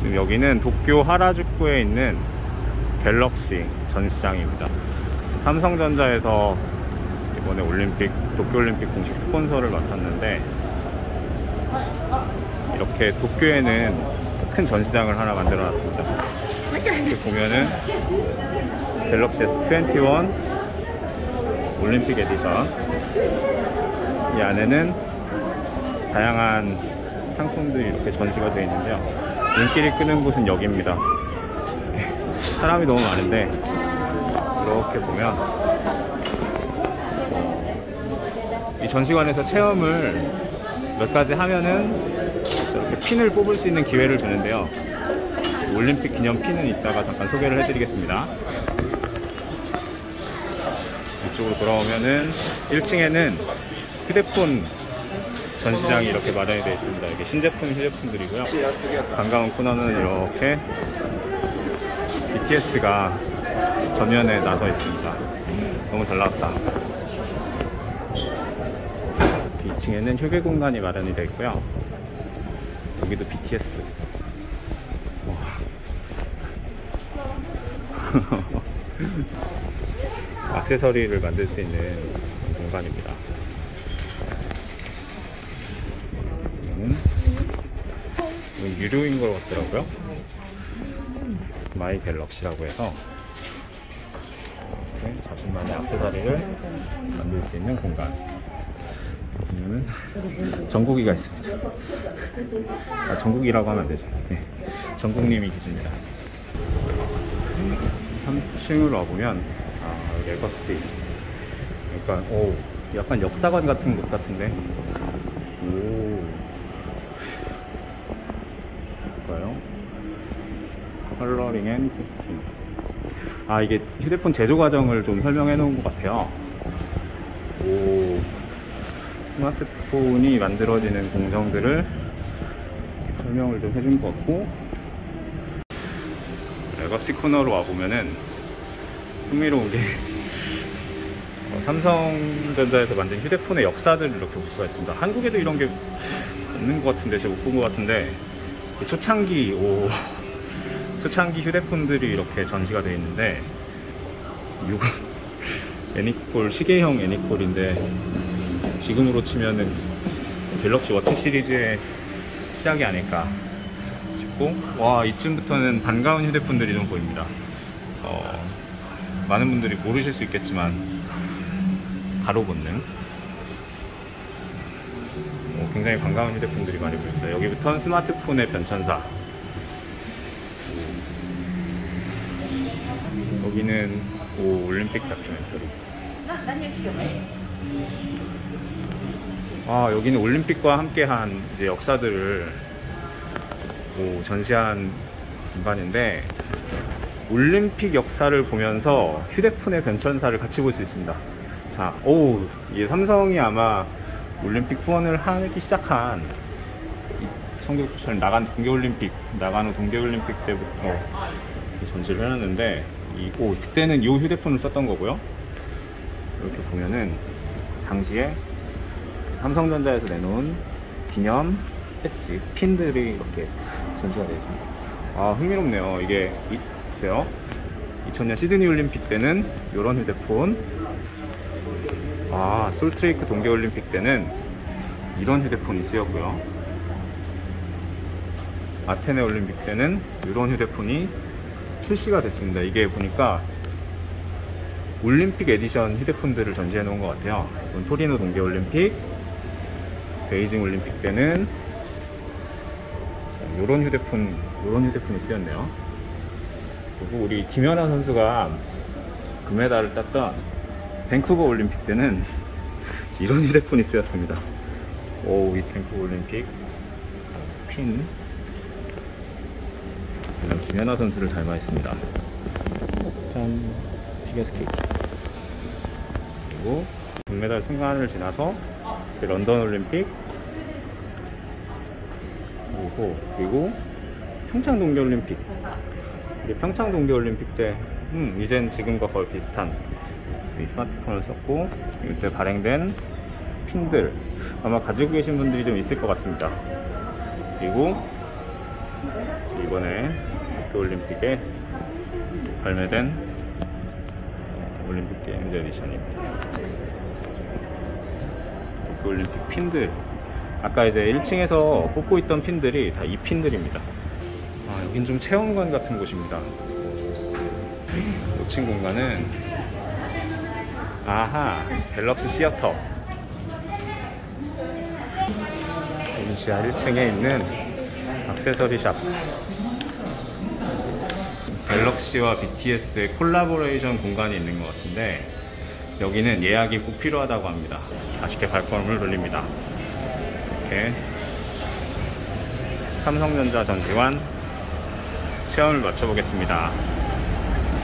지금 여기는 도쿄 하라주쿠에 있는 갤럭시 전시장입니다. 삼성전자에서 이번에 올림픽, 도쿄올림픽 공식 스폰서를 맡았는데 이렇게 도쿄에는 큰 전시장을 하나 만들어 놨습니다. 이렇게 보면은 갤럭시 S21 올림픽 에디션 이 안에는 다양한 상품들이 이렇게 전시가 되어 있는데요. 눈길이 끄는 곳은 여기입니다. 사람이 너무 많은데 이렇게 보면 이 전시관에서 체험을 몇 가지 하면은 이렇게 핀을 뽑을 수 있는 기회를 주는데요. 올림픽 기념 핀은 이따가 잠깐 소개를 해드리겠습니다. 이쪽으로 돌아오면은 1층에는 휴대폰 전시장이 이렇게 마련이 되어 있습니다. 이게 신제품, 휴대폰들이고요. 반가운 코너는 이렇게 BTS가 전면에 나서 있습니다. 너무 잘 나왔다. 2층에는 휴게 공간이 마련이 되어 있고요. 여기도 BTS. 액세서리를 만들 수 있는 공간입니다. 유료인 것 같더라고요. My Galaxy라고 해서 이렇게 자신만의 액세서리를 만들 수 있는 공간. 여기는 정국이가 있습니다. 아, 정국이라고 하면 안 되죠. 네. 정국님이 계십니다. 3층으로 와보면 아, legacy 약간 오 약간 역사관 같은 곳 같은데 오 볼까요? coloring and cooking 아 이게 휴대폰 제조 과정을 좀 설명해 놓은 것 같아요. 오. 스마트폰이 만들어지는 공정들을 설명을 좀 해준 것 같고. legacy 코너로 와보면은 흥미로운 게 어, 삼성전자에서 만든 휴대폰의 역사들을 이렇게 볼 수가 있습니다. 한국에도 이런 게 없는 것 같은데 제가 못본 것 같은데. 이 초창기 오 초창기 휴대폰들이 이렇게 전시가 되어 있는데 이거 애니콜 시계형 애니콜인데 지금으로 치면은 갤럭시 워치 시리즈의 시작이 아닐까 싶고 와 이쯤부터는 반가운 휴대폰들이 좀 보입니다. 어, 많은 분들이 모르실 수 있겠지만 가로 본능 어, 굉장히 반가운 휴대폰들이 많이 보입니다. 여기부터는 스마트폰의 변천사 여기는 오, 올림픽 다큐멘터리 아 여기는 올림픽과 함께한 이제 역사들을 오, 전시한 공간인데 올림픽 역사를 보면서 휴대폰의 변천사를 같이 볼 수 있습니다. 자, 오, 이 삼성이 아마 올림픽 후원을 하기 시작한 1997년 나간 동계올림픽, 나가는 동계올림픽 때부터 전시를 해놨는데, 이, 오, 그때는 이 휴대폰을 썼던 거고요. 이렇게 보면은, 당시에 삼성전자에서 내놓은 기념 배지, 핀들이 이렇게 전시가 되어 있습니다. 아, 흥미롭네요. 이게, 이, 보세요. 2000년 시드니 올림픽 때는 이런 휴대폰. 아, 솔트레이크 동계올림픽 때는 이런 휴대폰이 쓰였고요. 아테네 올림픽 때는 이런 휴대폰이 출시가 됐습니다. 이게 보니까 올림픽 에디션 휴대폰들을 전시해 놓은 것 같아요. 토리노 동계올림픽, 베이징 올림픽 때는 이런 휴대폰, 이런 휴대폰이 쓰였네요. 그리고 우리 김연아 선수가 금메달을 땄던 밴쿠버 올림픽 때는 이런 휴대폰이 쓰였습니다. 오, 이 밴쿠버 올림픽 핀. 김연아 선수를 닮아 있습니다. 짠, 피겨스케이트. 그리고 금메달 순간을 지나서 런던 올림픽 오고 그리고 평창 동계올림픽 평창 동계올림픽 때, 음, 이젠 지금과 거의 비슷한 이 스마트폰을 썼고, 이때 발행된 핀들, 아마 가지고 계신 분들이 좀 있을 것 같습니다. 그리고 이번에 도쿄올림픽에 발매된 올림픽 게임즈 에디션입니다. 도쿄올림픽 핀들. 아까 이제 1층에서 뽑고 있던 핀들이 다 이 핀들입니다. 아, 여긴 좀 체험관 같은 곳입니다. 5층 공간은 아하 갤럭시 시어터. 여기 지하 1층에 있는 액세서리 샵. 갤럭시와 BTS의 콜라보레이션 공간이 있는 것 같은데 여기는 예약이 꼭 필요하다고 합니다. 아쉽게 발걸음을 돌립니다. 이렇게 삼성전자 전지관 체험을 마쳐보겠습니다